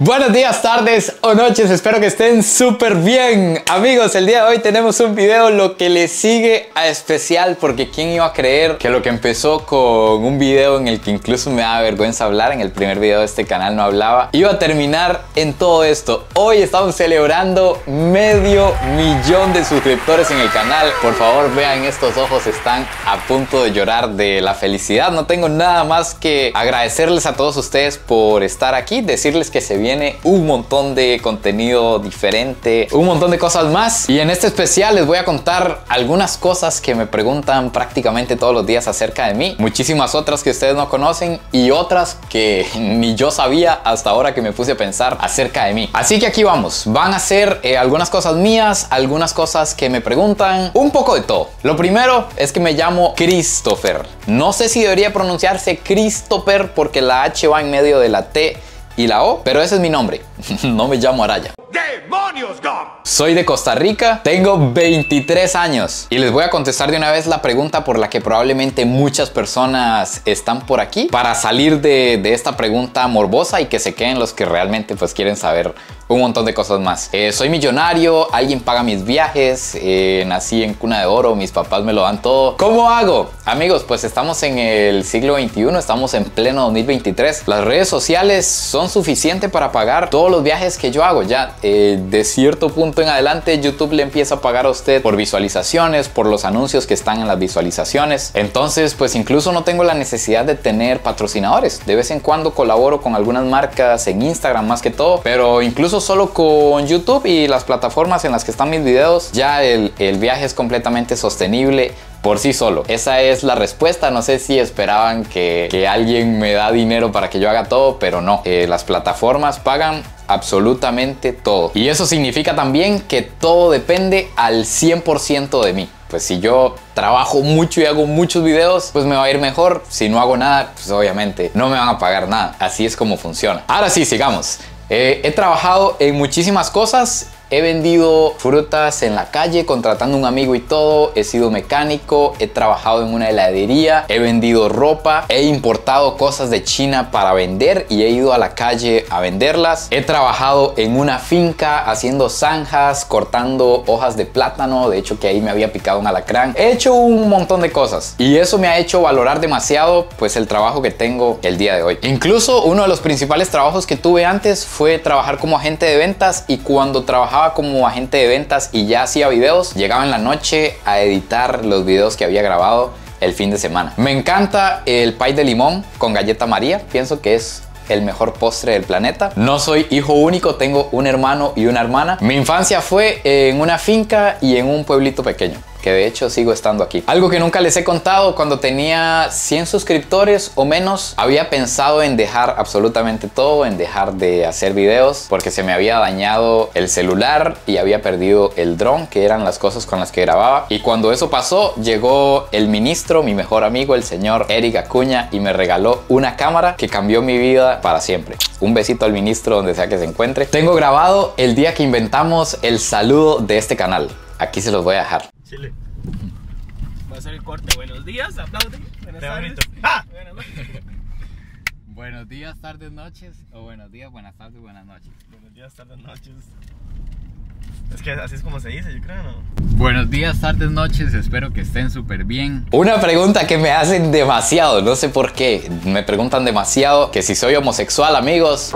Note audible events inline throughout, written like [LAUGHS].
Buenos días, tardes o noches, espero que estén súper bien. Amigos, el día de hoy tenemos un video lo que le sigue a especial porque quién iba a creer que lo que empezó con un video en el que incluso me da vergüenza hablar, en el primer video de este canal no hablaba, iba a terminar en todo esto. Hoy estamos celebrando medio millón de suscriptores en el canal. Por favor, vean estos ojos, están a punto de llorar de la felicidad. No tengo nada más que agradecerles a todos ustedes por estar aquí, decirles que se viene un montón de contenido diferente, un montón de cosas más. Y en este especial les voy a contar algunas cosas que me preguntan prácticamente todos los días acerca de mí. Muchísimas otras que ustedes no conocen y otras que [LAUGHS] ni yo sabía hasta ahora que me puse a pensar acerca de mí. Así que aquí vamos. Van a ser eh, algunas cosas mías, algunas cosas que me preguntan, un poco de todo. Lo primero es que me llamo Christopher. No sé si debería pronunciarse Christopher porque la H va en medio de la T y la O, pero ese es mi nombre. [LAUGHS] no me llamo Araya. ¡Demonios, Soy de Costa Rica, tengo 23 años y les voy a contestar de una vez la pregunta por la que probablemente muchas personas están por aquí para salir de, de esta pregunta morbosa y que se queden los que realmente pues quieren saber un montón de cosas más. Eh, soy millonario, alguien paga mis viajes, eh, nací en cuna de oro, mis papás me lo dan todo. ¿Cómo hago? Amigos, pues estamos en el siglo XXI, estamos en pleno 2023. Las redes sociales son suficientes para pagar todos los viajes que yo hago. Ya eh, de cierto punto en adelante YouTube le empieza a pagar a usted por visualizaciones, por los anuncios que están en las visualizaciones. Entonces, pues incluso no tengo la necesidad de tener patrocinadores. De vez en cuando colaboro con algunas marcas en Instagram más que todo, pero incluso solo con YouTube y las plataformas en las que están mis videos, ya el, viaje es completamente sostenible por sí solo. Esa es la respuesta. No sé si esperaban que, alguien me da dinero para que yo haga todo, pero no. Eh, las plataformas pagan absolutamente todo. Y eso significa también que todo depende al 100% de mí. Pues si yo trabajo mucho y hago muchos videos, pues me va a ir mejor. Si no hago nada, pues obviamente no me van a pagar nada. Así es como funciona. Ahora sí, sigamos. Eh, he trabajado en muchísimas cosas He vendido frutas en la calle contratando un amigo y todo. He sido mecánico, he trabajado en una heladería, he vendido ropa, he importado cosas de China para vender y he ido a la calle a venderlas. He trabajado en una finca haciendo zanjas, cortando hojas de plátano. De hecho que ahí me había picado un alacrán. He hecho un montón de cosas y eso me ha hecho valorar demasiado pues el trabajo que tengo el día de hoy. Incluso uno de los principales trabajos que tuve antes fue trabajar como agente de ventas y cuando trabajaba como agente de ventas y ya hacía videos, llegaba en la noche a editar los videos que había grabado el fin de semana. Me encanta el pie de limón con galleta María, pienso que es el mejor postre del planeta. No soy hijo único, tengo un hermano y una hermana. Mi infancia fue en una finca y en un pueblito pequeño que de hecho sigo estando aquí. Algo que nunca les he contado, cuando tenía 100 suscriptores o menos, había pensado en dejar absolutamente todo, en dejar de hacer videos, porque se me había dañado el celular y había perdido el dron, que eran las cosas con las que grababa. Y cuando eso pasó, llegó el ministro, mi mejor amigo, el señor Eric Acuña, y me regaló una cámara que cambió mi vida para siempre. Un besito al ministro donde sea que se encuentre. Tengo grabado el día que inventamos el saludo de este canal. Aquí se los voy a dejar. Chile. Va a ser el corte. Buenos días, aplaude. Buenas tardes. ¡Ah! [LAUGHS] Buenos días, tardes, noches. O buenos días, buenas tardes, buenas noches. Buenos días, tardes, noches. Es que así es como se dice, yo creo, ¿no? Buenos días, tardes, noches, espero que estén súper bien. Una pregunta que me hacen demasiado, no sé por qué. Me preguntan demasiado que si soy homosexual, amigos.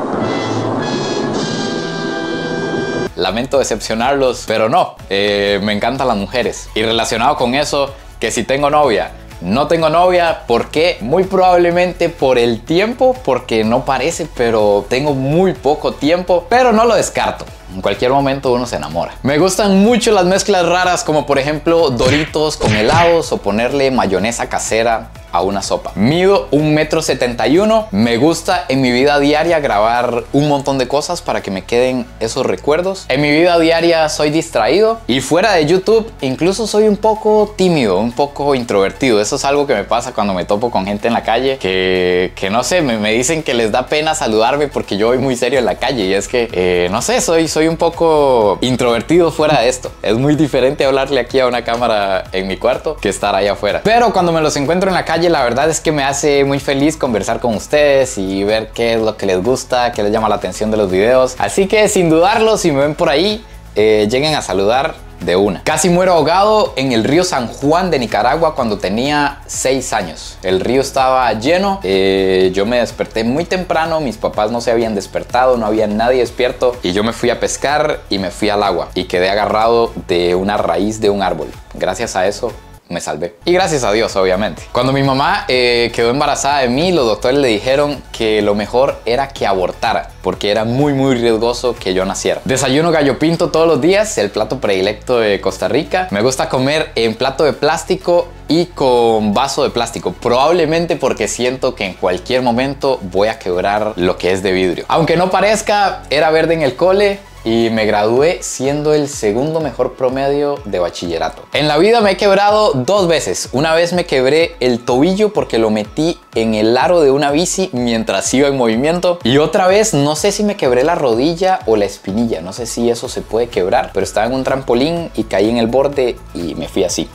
Lamento decepcionarlos, pero no, eh, me encantan las mujeres. Y relacionado con eso, que si tengo novia, no tengo novia, ¿por qué? Muy probablemente por el tiempo, porque no parece, pero tengo muy poco tiempo, pero no lo descarto. En cualquier momento uno se enamora. Me gustan mucho las mezclas raras como por ejemplo doritos con helados o ponerle mayonesa casera a una sopa. Mido un metro 71. Me gusta en mi vida diaria grabar un montón de cosas para que me queden esos recuerdos. En mi vida diaria soy distraído y fuera de YouTube incluso soy un poco tímido, un poco introvertido. Eso es algo que me pasa cuando me topo con gente en la calle que, que no sé, me, me dicen que les da pena saludarme porque yo voy muy serio en la calle y es que, eh, no sé, soy soy un poco introvertido fuera de esto. Es muy diferente hablarle aquí a una cámara en mi cuarto que estar allá afuera. Pero cuando me los encuentro en la calle, la verdad es que me hace muy feliz conversar con ustedes y ver qué es lo que les gusta, qué les llama la atención de los videos. Así que sin dudarlo, si me ven por ahí, eh, lleguen a saludar de una. Casi muero ahogado en el río San Juan de Nicaragua cuando tenía 6 años. El río estaba lleno, eh, yo me desperté muy temprano, mis papás no se habían despertado, no había nadie despierto y yo me fui a pescar y me fui al agua y quedé agarrado de una raíz de un árbol. Gracias a eso me salvé. Y gracias a Dios, obviamente. Cuando mi mamá eh, quedó embarazada de mí, los doctores le dijeron que lo mejor era que abortara, porque era muy, muy riesgoso que yo naciera. Desayuno gallo pinto todos los días, el plato predilecto de Costa Rica. Me gusta comer en plato de plástico y con vaso de plástico, probablemente porque siento que en cualquier momento voy a quebrar lo que es de vidrio. Aunque no parezca, era verde en el cole, y me gradué siendo el segundo mejor promedio de bachillerato. En la vida me he quebrado dos veces. Una vez me quebré el tobillo porque lo metí en el aro de una bici mientras iba en movimiento y otra vez no sé si me quebré la rodilla o la espinilla, no sé si eso se puede quebrar, pero estaba en un trampolín y caí en el borde y me fui así.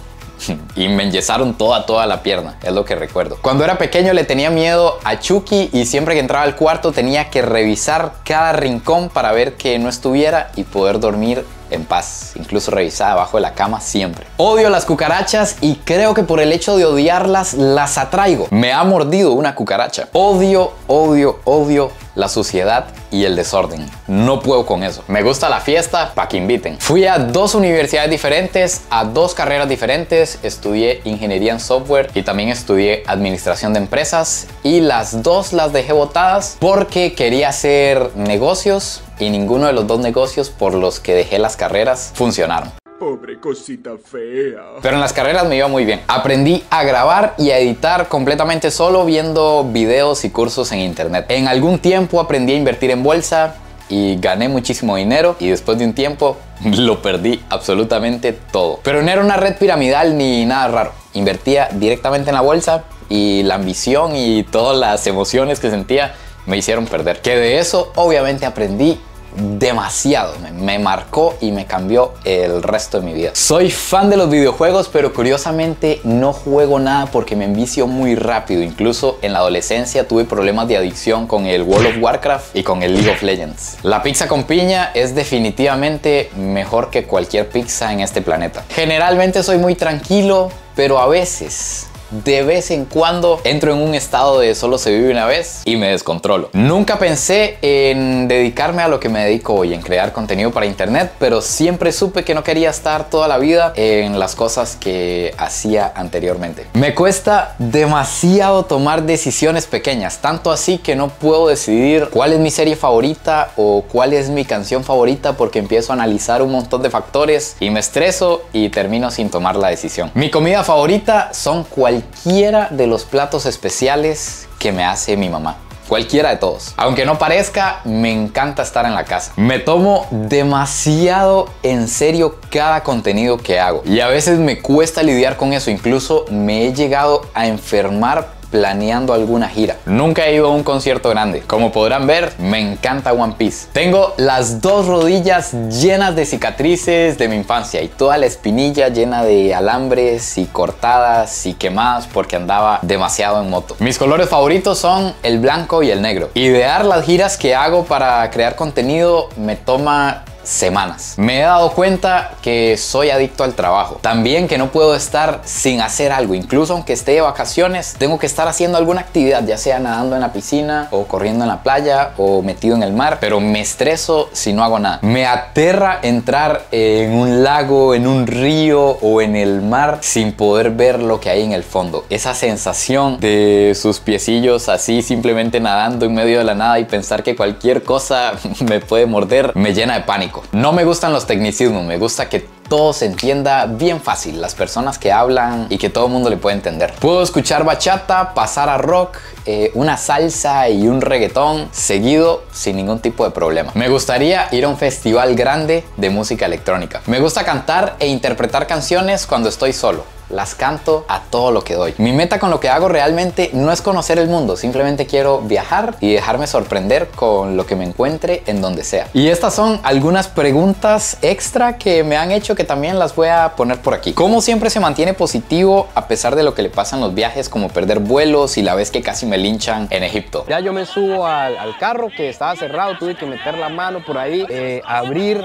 [LAUGHS] y me enyesaron toda, toda la pierna, es lo que recuerdo. Cuando era pequeño le tenía miedo a Chucky y siempre que entraba al cuarto tenía que revisar cada rincón para ver que no estuviera y poder dormir en paz. Incluso revisaba abajo de la cama siempre. Odio las cucarachas y creo que por el hecho de odiarlas las atraigo. Me ha mordido una cucaracha. Odio, odio, odio la suciedad y el desorden. No puedo con eso. Me gusta la fiesta para que inviten. Fui a dos universidades diferentes, a dos carreras diferentes. Estudié ingeniería en software y también estudié administración de empresas. Y las dos las dejé botadas porque quería hacer negocios y ninguno de los dos negocios por los que dejé las carreras funcionaron. Pobre cosita fea. Pero en las carreras me iba muy bien. Aprendí a grabar y a editar completamente solo viendo videos y cursos en internet. En algún tiempo aprendí a invertir en bolsa y gané muchísimo dinero y después de un tiempo [LAUGHS] lo perdí absolutamente todo. Pero no era una red piramidal ni nada raro. Invertía directamente en la bolsa y la ambición y todas las emociones que sentía me hicieron perder. Que de eso obviamente aprendí demasiado, me, marcó y me cambió el resto de mi vida. Soy fan de los videojuegos, pero curiosamente no juego nada porque me envicio muy rápido. Incluso en la adolescencia tuve problemas de adicción con el World of Warcraft y con el League of Legends. La pizza con piña es definitivamente mejor que cualquier pizza en este planeta. Generalmente soy muy tranquilo, pero a veces de vez en cuando entro en un estado de solo se vive una vez y me descontrolo. Nunca pensé en dedicarme a lo que me dedico hoy, en crear contenido para internet, pero siempre supe que no quería estar toda la vida en las cosas que hacía anteriormente. Me cuesta demasiado tomar decisiones pequeñas, tanto así que no puedo decidir cuál es mi serie favorita o cuál es mi canción favorita porque empiezo a analizar un montón de factores y me estreso y termino sin tomar la decisión. Mi comida favorita son cualquier cualquiera de los platos especiales que me hace mi mamá. Cualquiera de todos. Aunque no parezca, me encanta estar en la casa. Me tomo demasiado en serio cada contenido que hago. Y a veces me cuesta lidiar con eso. Incluso me he llegado a enfermar planeando alguna gira. Nunca he ido a un concierto grande. Como podrán ver, me encanta One Piece. Tengo las dos rodillas llenas de cicatrices de mi infancia y toda la espinilla llena de alambres y cortadas y quemadas porque andaba demasiado en moto. Mis colores favoritos son el blanco y el negro. Idear las giras que hago para crear contenido me toma semanas. Me he dado cuenta que soy adicto al trabajo. También que no puedo estar sin hacer algo. Incluso aunque esté de vacaciones, tengo que estar haciendo alguna actividad, ya sea nadando en la piscina o corriendo en la playa o metido en el mar. Pero me estreso si no hago nada. Me aterra entrar en un lago, en un río o en el mar sin poder ver lo que hay en el fondo. Esa sensación de sus piecillos así simplemente nadando en medio de la nada y pensar que cualquier cosa [LAUGHS] me puede morder me llena de pánico. No me gustan los tecnicismos, me gusta que todo se entienda bien fácil, las personas que hablan y que todo el mundo le puede entender. Puedo escuchar bachata, pasar a rock, eh, una salsa y un reggaetón seguido sin ningún tipo de problema. Me gustaría ir a un festival grande de música electrónica. Me gusta cantar e interpretar canciones cuando estoy solo las canto a todo lo que doy. Mi meta con lo que hago realmente no es conocer el mundo, simplemente quiero viajar y dejarme sorprender con lo que me encuentre en donde sea. Y estas son algunas preguntas extra que me han hecho que también las voy a poner por aquí. ¿Cómo siempre se mantiene positivo a pesar de lo que le pasa en los viajes, como perder vuelos y la vez que casi me linchan en Egipto? Ya yo me subo al, al carro que estaba cerrado, tuve que meter la mano por ahí, eh, abrir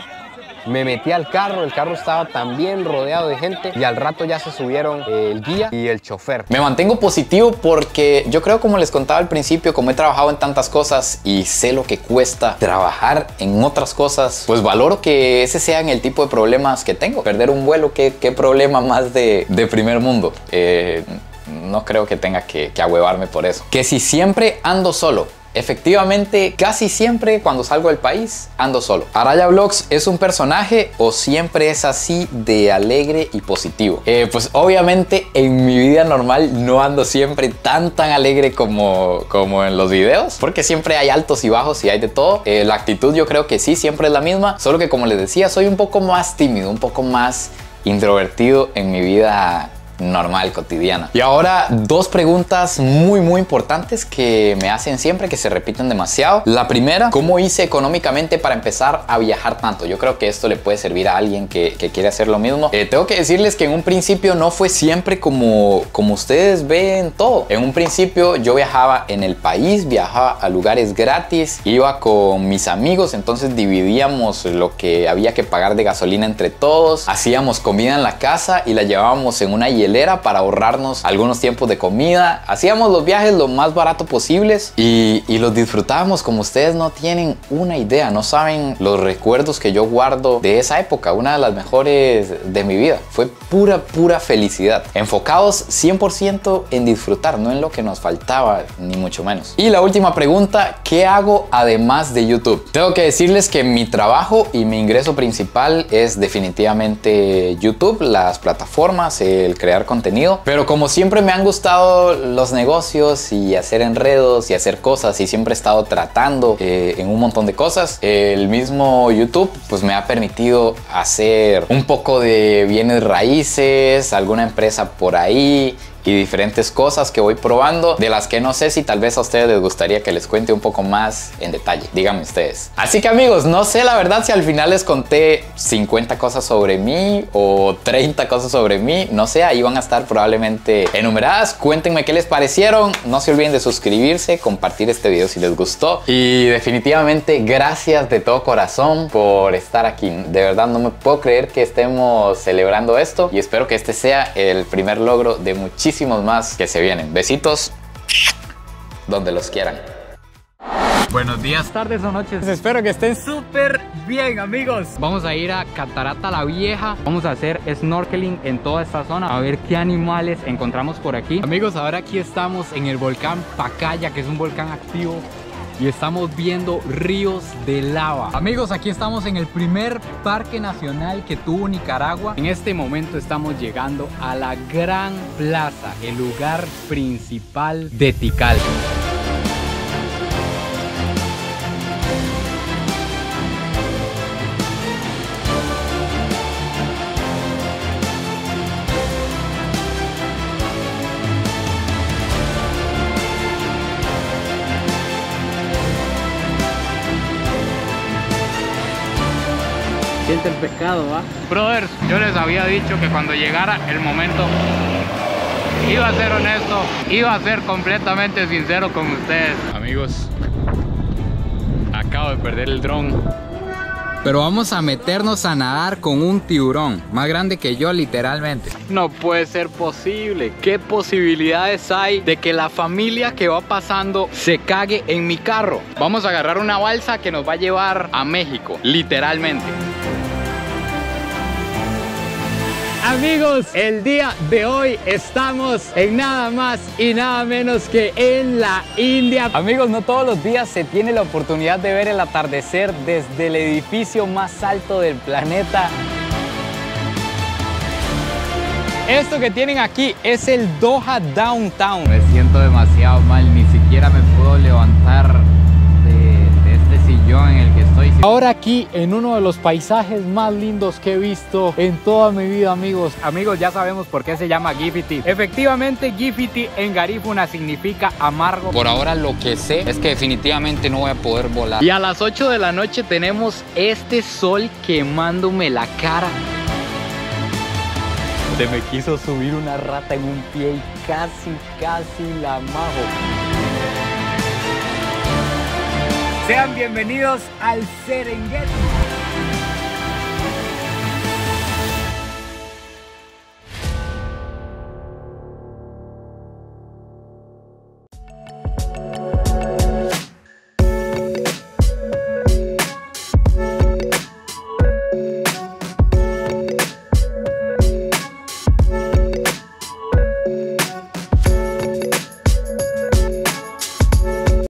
me metí al carro, el carro estaba también rodeado de gente y al rato ya se subieron el guía y el chofer. Me mantengo positivo porque yo creo como les contaba al principio, como he trabajado en tantas cosas y sé lo que cuesta trabajar en otras cosas, pues valoro que ese sean el tipo de problemas que tengo. Perder un vuelo, qué, qué problema más de, de primer mundo. Eh, no creo que tenga que, que por eso. Que si siempre ando solo, Efectivamente, casi siempre cuando salgo del país ando solo. Araya Vlogs es un personaje o siempre es así de alegre y positivo. Eh, pues obviamente en mi vida normal no ando siempre tan tan alegre como, como en los videos, porque siempre hay altos y bajos y hay de todo. Eh, la actitud yo creo que sí, siempre es la misma, solo que como les decía, soy un poco más tímido, un poco más introvertido en mi vida normal, cotidiana. Y ahora dos preguntas muy muy importantes que me hacen siempre, que se repiten demasiado. La primera, ¿cómo hice económicamente para empezar a viajar tanto? Yo creo que esto le puede servir a alguien que, quiere hacer lo mismo. Eh, tengo que decirles que en un principio no fue siempre como, como ustedes ven todo. En un principio yo viajaba en el país, viajaba a lugares gratis, iba con mis amigos, entonces dividíamos lo que había que pagar de gasolina entre todos, hacíamos comida en la casa y la llevábamos en una hielera para ahorrarnos algunos tiempos de comida. Hacíamos los viajes lo más barato posibles y, y los disfrutábamos como ustedes no tienen una idea, no saben los recuerdos que yo guardo de esa época, una de las mejores de mi vida. Fue pura, pura felicidad. Enfocados 100% en disfrutar, no en lo que nos faltaba, ni mucho menos. Y la última pregunta, ¿qué hago además de YouTube? Tengo que decirles que mi trabajo y mi ingreso principal es definitivamente YouTube, las plataformas, el crear contenido. Pero como siempre me han gustado los negocios y hacer enredos y hacer cosas y siempre he estado tratando eh, en un montón de cosas, el mismo YouTube pues me ha permitido hacer un poco de bienes raíces, alguna empresa por ahí y diferentes cosas que voy probando de las que no sé si tal vez a ustedes les gustaría que les cuente un poco más en detalle. Díganme ustedes. Así que amigos, no sé la verdad si al final les conté 50 cosas sobre mí o 30 cosas sobre mí. No sé, ahí van a estar probablemente enumeradas. Cuéntenme qué les parecieron. No se olviden de suscribirse, compartir este video si les gustó. Y definitivamente gracias de todo corazón por estar aquí. De verdad no me puedo creer que estemos celebrando esto y espero que este sea el primer logro de muchísimos más que se vienen. Besitos donde los quieran. Buenos días, tardes o noches. Espero que estén súper bien, amigos. Vamos a ir a Catarata la Vieja. Vamos a hacer snorkeling en toda esta zona. A ver qué animales encontramos por aquí. Amigos, ahora aquí estamos en el volcán Pacaya, que es un volcán activo y estamos viendo ríos de lava. Amigos, aquí estamos en el primer parque nacional que tuvo Nicaragua. En este momento estamos llegando a la Gran Plaza, el lugar principal de Tikal. Siente el pescado, ¿va? Brothers, yo les había dicho que cuando llegara el momento iba a ser honesto, iba a ser completamente sincero con ustedes. Amigos, acabo de perder el dron. Pero vamos a meternos a nadar con un tiburón, más grande que yo literalmente. No puede ser posible. ¿Qué posibilidades hay de que la familia que va pasando se cague en mi carro? Vamos a agarrar una balsa que nos va a llevar a México, literalmente. Amigos, el día de hoy estamos en nada más y nada menos que en la India. Amigos, no todos los días se tiene la oportunidad de ver el atardecer desde el edificio más alto del planeta. Esto que tienen aquí es el Doha Downtown. Me siento demasiado mal, ni siquiera me puedo levantar Ahora aquí en uno de los paisajes más lindos que he visto en toda mi vida, amigos. Amigos, ya sabemos por qué se llama Gifiti. Efectivamente, Gifiti en garífuna significa amargo. Por ahora lo que sé es que definitivamente no voy a poder volar. Y a las 8 de la noche tenemos este sol quemándome la cara. Se me quiso subir una rata en un pie y casi, casi la majo. Sean bienvenidos al Serengeti.